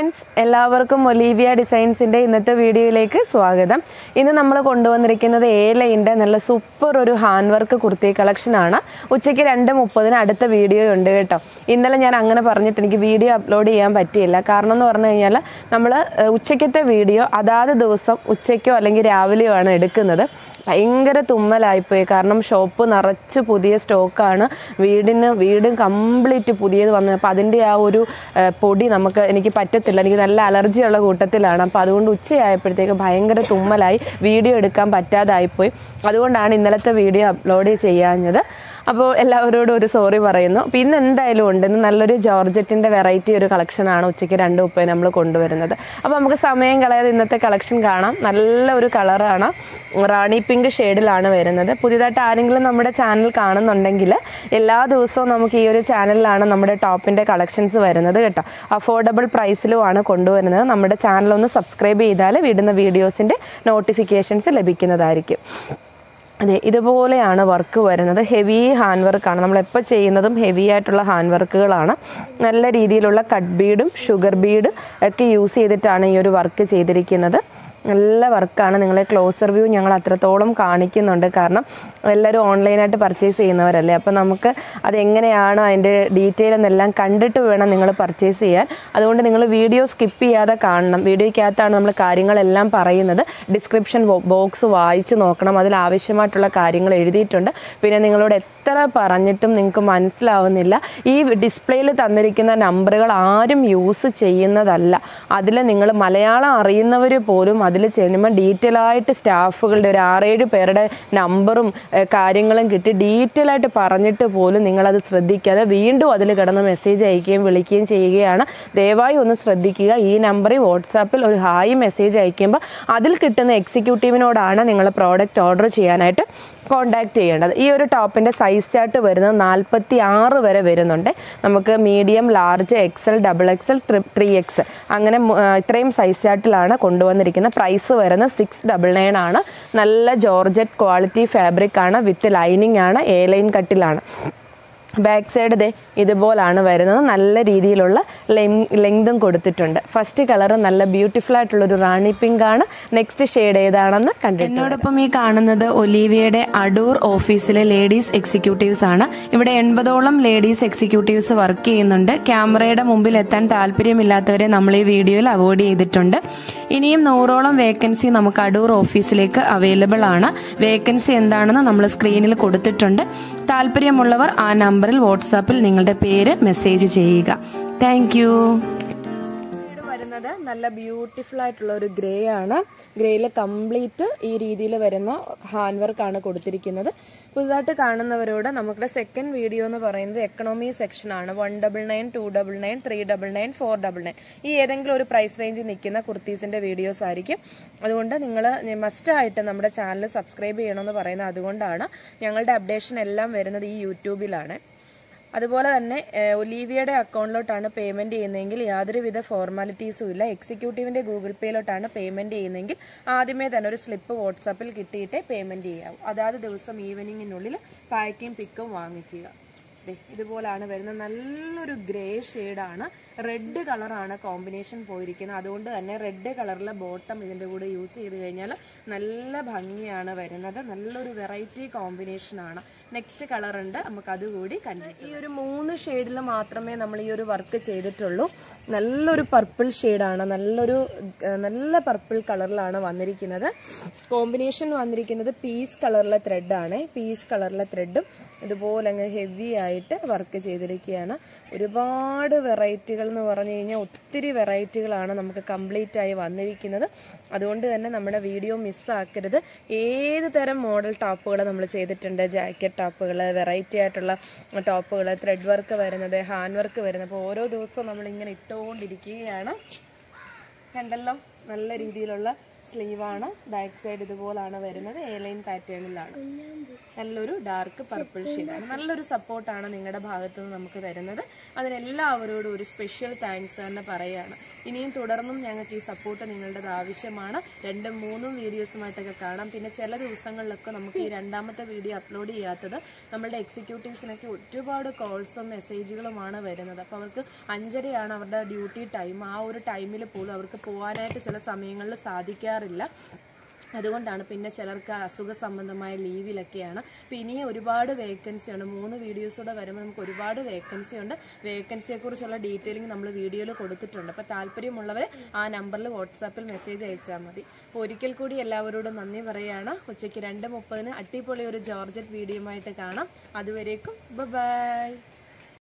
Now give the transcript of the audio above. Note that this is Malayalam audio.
ഫ്രണ്ട്സ് എല്ലാവർക്കും ഒലീവിയ ഡിസൈൻസിന്റെ ഇന്നത്തെ വീഡിയോയിലേക്ക് സ്വാഗതം. ഇന്ന് നമ്മൾ കൊണ്ടുവന്നിരിക്കുന്നത് എ ലൈന്റെ നല്ല സൂപ്പർ ഒരു ഹാൻഡ് വർക്ക് കുർത്തി കളക്ഷനാണ് ഉച്ചയ്ക്ക് രണ്ട് മുപ്പതിന് അടുത്ത വീഡിയോ ഉണ്ട് കേട്ടോ. ഇന്നലെ ഞാൻ അങ്ങനെ പറഞ്ഞിട്ട് എനിക്ക് വീഡിയോ അപ്ലോഡ് ചെയ്യാൻ പറ്റിയില്ല. കാരണം എന്ന് പറഞ്ഞു കഴിഞ്ഞാൽ നമ്മൾ ഉച്ചയ്ക്കത്തെ വീഡിയോ അതാത് ദിവസം ഉച്ചയ്ക്കോ അല്ലെങ്കിൽ രാവിലെയോ ആണ് എടുക്കുന്നത്. ഭയങ്കര തുമ്മലായിപ്പോയി. കാരണം ഷോപ്പ് നിറച്ച് പുതിയ സ്റ്റോക്കാണ്. വീടിന് വീട് കംപ്ലീറ്റ് പുതിയത് വന്നത് അപ്പോൾ അതിന്റെ ആ ഒരു പൊടി നമുക്ക് എനിക്ക് പറ്റത്തില്ല. എനിക്ക് നല്ല അലർജിയുള്ള കൂട്ടത്തിലാണ്. അപ്പോൾ അതുകൊണ്ട് ഉച്ചയായപ്പോഴത്തേക്ക് ഭയങ്കര തുമ്മലായി. വീഡിയോ എടുക്കാൻ പറ്റാതായിപ്പോയി. അതുകൊണ്ടാണ് ഇന്നലത്തെ വീഡിയോ അപ്ലോഡ് ചെയ്യാഞ്ഞത്. അപ്പോൾ എല്ലാവരോടും ഒരു സോറി പറയുന്നു. അപ്പോൾ ഇന്ന് എന്തായാലും ഉണ്ട് ഇന്ന് നല്ലൊരു ജോർജറ്റിന്റെ വെറൈറ്റി ഒരു കളക്ഷനാണ് ഉച്ചയ്ക്ക് രണ്ട് മുപ്പത് നമ്മൾ കൊണ്ടുവരുന്നത്. അപ്പോൾ നമുക്ക് സമയം കളയാതെ ഇന്നത്തെ കളക്ഷൻ കാണാം. നല്ല ഒരു കളറാണ് റാണി പിങ്ക് ഷെയ്ഡിലാണ് വരുന്നത്. പുതിയതായിട്ട് ആരെങ്കിലും നമ്മുടെ ചാനൽ കാണുന്നുണ്ടെങ്കിൽ എല്ലാ ദിവസവും നമുക്ക് ഈ ഒരു ചാനലിലാണ് നമ്മുടെ ടോപ്പിന്റെ കളക്ഷൻസ് വരുന്നത് കേട്ടോ. അഫോർഡബിൾ പ്രൈസിലുമാണ് കൊണ്ടുവരുന്നത്. നമ്മുടെ ചാനലൊന്ന് സബ്സ്ക്രൈബ് ചെയ്താൽ വിടുന്ന വീഡിയോസിന്റെ നോട്ടിഫിക്കേഷൻസ് ലഭിക്കുന്നതായിരിക്കും. അതെ ഇതുപോലെയാണ് വർക്ക് വരുന്നത്. ഹെവി ഹാൻഡ് വർക്കാണ് നമ്മളെപ്പോൾ ചെയ്യുന്നതും ഹെവി ആയിട്ടുള്ള ഹാൻഡ് വർക്കുകളാണ് നല്ല രീതിയിലുള്ള കട്ട് ബീഡും ഷുഗർ ബീഡ് ഒക്കെ യൂസ് ചെയ്തിട്ടാണ് ഈ ഒരു വർക്ക് ചെയ്തിരിക്കുന്നത്. നല്ല വർക്കാണ്. നിങ്ങളെ ക്ലോസർ വ്യൂ ഞങ്ങൾ അത്രത്തോളം കാണിക്കുന്നുണ്ട്. കാരണം എല്ലാവരും ഓൺലൈനായിട്ട് പർച്ചേസ് ചെയ്യുന്നവരല്ലേ? അപ്പോൾ നമുക്ക് അതെങ്ങനെയാണോ അതിന്റെ ഡീറ്റെയിൽ എന്നെല്ലാം കണ്ടിട്ട് വേണം നിങ്ങൾ പർച്ചേസ് ചെയ്യാൻ. അതുകൊണ്ട് നിങ്ങൾ വീഡിയോ സ്കിപ്പ് ചെയ്യാതെ കാണണം. വീഡിയോയ്ക്കകത്താണ് നമ്മൾ കാര്യങ്ങളെല്ലാം പറയുന്നത്. ഡിസ്ക്രിപ്ഷൻ ബോക്സ് വായിച്ച് നോക്കണം. അതിൽ ആവശ്യമായിട്ടുള്ള കാര്യങ്ങൾ എഴുതിയിട്ടുണ്ട്. പിന്നെ നിങ്ങളോട് എത്ര പറഞ്ഞിട്ടും നിങ്ങൾക്ക് മനസ്സിലാവുന്നില്ല. ഈ ഡിസ്പ്ലേയിൽ തന്നിരിക്കുന്ന നമ്പറുകൾ ആരും യൂസ് ചെയ്യുന്നതല്ല. അതിൽ നിങ്ങൾ മലയാളം അറിയുന്നവർ പോലും അതിൽ ചെല്ലുമ്പോൾ ഡീറ്റെയിൽ ആയിട്ട് സ്റ്റാഫുകളുടെ ഒരു ആറേഴ് പേരുടെ നമ്പറും കാര്യങ്ങളും കിട്ടി. ഡീറ്റെയിൽ ആയിട്ട് പറഞ്ഞിട്ട് പോലും നിങ്ങളത് ശ്രദ്ധിക്കാതെ വീണ്ടും അതിൽ കിടന്ന് മെസ്സേജ് അയക്കുകയും വിളിക്കുകയും ചെയ്യുകയാണ്. ദയവായി ഒന്ന് ശ്രദ്ധിക്കുക. ഈ നമ്പറിൽ വാട്സാപ്പിൽ ഒരു ഹായ് മെസ്സേജ് അയക്കുമ്പോൾ അതിൽ കിട്ടുന്ന എക്സിക്യൂട്ടീവിനോടാണ് നിങ്ങൾ പ്രോഡക്റ്റ് ഓർഡർ ചെയ്യാനായിട്ട് കോൺടാക്ട് ചെയ്യേണ്ടത്. ഈ ഒരു ടോപ്പിന്റെ സൈസ് ചാർട്ട് വരുന്നത് നാൽപ്പത്തി ആറ് വരെ വരുന്നുണ്ട്. നമുക്ക് medium large XL double XL three X അങ്ങനെ ഇത്രയും സൈസ് ചാർട്ടിലാണ് കൊണ്ടുവന്നിരിക്കുന്ന പ്രൈസ് വരുന്നത് സിക്സ് ഡബിൾ നയൻ ആണ്. നല്ല ജോർജറ്റ് ക്വാളിറ്റി ഫാബ്രിക് ആണ്. വിത്ത് ലൈനിങ് ആണ്. എ ലൈൻ കട്ടിലാണ് ബാക്ക് സൈഡ് ദേ ഇതുപോലാണ് വരുന്നത്. നല്ല രീതിയിലുള്ള ലെങ്തും കൊടുത്തിട്ടുണ്ട്. ഫസ്റ്റ് കളർ നല്ല ബ്യൂട്ടിഫുൾ ആയിട്ടുള്ളൊരു റാണി പിങ്ക് ആണ്. നെക്സ്റ്റ് ഷെയ്ഡ് ഏതാണെന്ന് കണ്ടിട്ട് എന്നോടൊപ്പം ഈ കാണുന്നത് ഒലീവിയയുടെ അടൂർ ഓഫീസിലെ ലേഡീസ് എക്സിക്യൂട്ടീവ്സ് ആണ്. ഇവിടെ എൺപതോളം ലേഡീസ് എക്സിക്യൂട്ടീവ്സ് വർക്ക് ചെയ്യുന്നുണ്ട്. ക്യാമറയുടെ മുമ്പിൽ എത്താൻ താല്പര്യമില്ലാത്തവരെ നമ്മൾ ഈ വീഡിയോയിൽ അവോയ്ഡ് ചെയ്തിട്ടുണ്ട്. ഇനിയും നൂറോളം വേക്കൻസി നമുക്ക് അടൂർ ഓഫീസിലേക്ക് അവൈലബിൾ ആണ്. വേക്കൻസി എന്താണെന്ന് നമ്മൾ സ്ക്രീനിൽ കൊടുത്തിട്ടുണ്ട്. താല്പര്യമുള്ളവർ ആ നമ്പറിൽ വാട്സാപ്പിൽ നിങ്ങളുടെ പേര് മെസ്സേജ് ചെയ്യുക. താങ്ക് വരുന്നത് നല്ല ബ്യൂട്ടിഫുൾ ആയിട്ടുള്ള ഒരു ഗ്രേ ആണ്. ഗ്രേയിൽ കംപ്ലീറ്റ് ഈ രീതിയിൽ വരുന്ന ഹാൻഡ് ആണ് കൊടുത്തിരിക്കുന്നത്. പുതുതായിട്ട് കാണുന്നവരോട് നമ്മുടെ സെക്കൻഡ് വീഡിയോ എന്ന് പറയുന്നത് എക്കണോമി സെക്ഷൻ ആണ്. One double nine two double nine three double nine four double nine ഈ ഏതെങ്കിലും ഒരു പ്രൈസ് റേഞ്ചിൽ നിൽക്കുന്ന കുർത്തീസിന്റെ വീഡിയോസ് ആയിരിക്കും. അതുകൊണ്ട് നിങ്ങൾ മസ്റ്റ് ആയിട്ട് നമ്മുടെ ചാനൽ സബ്സ്ക്രൈബ് ചെയ്യണമെന്ന് പറയുന്നത് അതുകൊണ്ടാണ് ഞങ്ങളുടെ അപ്ഡേഷൻ എല്ലാം വരുന്നത് ഈ യൂട്യൂബിലാണ് അതുപോലെ തന്നെ ഒലീവിയയുടെ അക്കൗണ്ടിലോട്ടാണ് പേയ്മെന്റ് ചെയ്യുന്നതെങ്കിൽ യാതൊരുവിധ ഫോർമാലിറ്റീസും ഇല്ല എക്സിക്യൂട്ടീവിന്റെ ഗൂഗിൾ പേയിലോട്ടാണ് പേയ്മെന്റ് ചെയ്യുന്നതെങ്കിൽ ആദ്യമേ തന്നെ ഒരു സ്ലിപ്പ് വാട്സാപ്പിൽ കിട്ടിയിട്ടേ പേയ്മെന്റ് ചെയ്യാവൂ. അതാത് ദിവസം ഈവനിങ്ങിനുള്ളിൽ പായ്ക്കും പിക്കും വാങ്ങിക്കുക. ഇതുപോലാണ് വരുന്നത് നല്ലൊരു ഗ്രേ ഷെയ്ഡാണ്. റെഡ് കളറാണ് കോമ്പിനേഷൻ പോയിരിക്കുന്നത്. അതുകൊണ്ട് തന്നെ റെഡ് കളറിലെ ബോട്ടം ഇതിന്റെ കൂടെ യൂസ് ചെയ്ത് കഴിഞ്ഞാൽ നല്ല ഭംഗിയാണ് വരുന്നത്. നല്ലൊരു വെറൈറ്റി കോമ്പിനേഷൻ ആണ് നെക്സ്റ്റ് കളർ ഉണ്ട്. നമുക്ക് അതുകൂടി കണ്ടിട്ട് ഈ ഒരു മൂന്ന് ഷെയ്ഡിൽ മാത്രമേ നമ്മൾ ഈ ഒരു വർക്ക് ചെയ്തിട്ടുള്ളൂ. നല്ലൊരു പർപ്പിൾ ഷെയ്ഡാണ് നല്ലൊരു നല്ല പർപ്പിൾ കളറിലാണ് വന്നിരിക്കുന്നത്. കോമ്പിനേഷൻ വന്നിരിക്കുന്നത് പീസ് കളറിലെ ത്രെഡാണ് പീസ് കളറിലെ ത്രെഡും ഇതുപോലെ അങ്ങ് ഹെവി ആയിട്ട് വർക്ക് ചെയ്തിരിക്കുകയാണ്. ഒരുപാട് വെറൈറ്റികൾ എന്ന് പറഞ്ഞു കഴിഞ്ഞാൽ ഒത്തിരി വെറൈറ്റികളാണ് നമുക്ക് കംപ്ലീറ്റ് ആയി വന്നിരിക്കുന്നത്. അതുകൊണ്ട് തന്നെ നമ്മുടെ വീഡിയോ മിസ്സാക്കരുത് ഏത് തരം മോഡൽ ടോപ്പുകൾ നമ്മൾ ചെയ്തിട്ടുണ്ട്? ജാക്കറ്റ് ടോപ്പുകൾ വെറൈറ്റി ആയിട്ടുള്ള ടോപ്പുകൾ ത്രെഡ് വർക്ക് വരുന്നത് ഹാൻഡ് വർക്ക് വരുന്നത്. അപ്പോൾ ഓരോ ദിവസവും നമ്മളിങ്ങനെ ഇട്ടുകൊണ്ടിരിക്കുകയാണ്. കണ്ടല്ലോ? നല്ല രീതിയിലുള്ള സ്ലീവാണ്. ബാക്ക് സൈഡ് ഇതുപോലാണ് വരുന്നത്. എ ലൈൻ പാറ്റേണിലാണ്. നല്ലൊരു ഡാർക്ക് പർപ്പിൾ ഷെയ്ഡാണ്. നല്ലൊരു സപ്പോർട്ടാണ് നിങ്ങളുടെ ഭാഗത്ത് നിന്ന് നമുക്ക് തരുന്നത് അതിനെല്ലാവരോടും ഒരു സ്പെഷ്യൽ താങ്ക്സ് തന്നെ പറയുകയാണ് ഇനിയും തുടർന്നും ഞങ്ങൾക്ക് ഈ സപ്പോർട്ട് നിങ്ങളുടേത് ആവശ്യമാണ്. രണ്ടും മൂന്നും വീഡിയോസുമായിട്ടൊക്കെ കാണാം. പിന്നെ ചില ദിവസങ്ങളിലൊക്കെ നമുക്ക് ഈ രണ്ടാമത്തെ വീഡിയോ അപ്ലോഡ് ചെയ്യാത്തത് നമ്മളുടെ എക്സിക്യൂട്ടീവ്സിനൊക്കെ ഒരുപാട് കോൾസും മെസ്സേജുകളുമാണ് വരുന്നത്. അപ്പോൾ അവർക്ക് അഞ്ചരയാണ് അവരുടെ ഡ്യൂട്ടി ടൈം. ആ ഒരു ടൈമിൽ പോലും അവർക്ക് പോകാനായിട്ട് ചില സമയങ്ങളിൽ സാധിക്കാറില്ല അതുകൊണ്ടാണ് പിന്നെ ചിലർക്ക് അസുഖ സംബന്ധമായ ലീവിലൊക്കെയാണ്. പിന്നെ ഒരുപാട് വേക്കൻസി ഉണ്ട്. മൂന്ന് വീഡിയോസ് കൂടെ വരുമ്പോൾ നമുക്ക് ഒരുപാട് വേക്കൻസി ഉണ്ട്. വേക്കൻസിയെക്കുറിച്ചുള്ള ഡീറ്റെയിലിംഗ് നമ്മൾ വീഡിയോയിൽ കൊടുത്തിട്ടുണ്ട്. അപ്പൊ താല്പര്യമുള്ളവർ ആ നമ്പറിൽ വാട്സാപ്പിൽ മെസ്സേജ് അയച്ചാൽ മതി. അപ്പൊ ഒരിക്കൽ കൂടി എല്ലാവരോടും നന്ദി പറയുകയാണ് ഉച്ചയ്ക്ക് രണ്ട് മുപ്പതിന് അടിപൊളി ഒരു ജോർജറ്റ് വീഡിയോ ആയിട്ട് കാണാം. അതുവരേക്കും ബൈ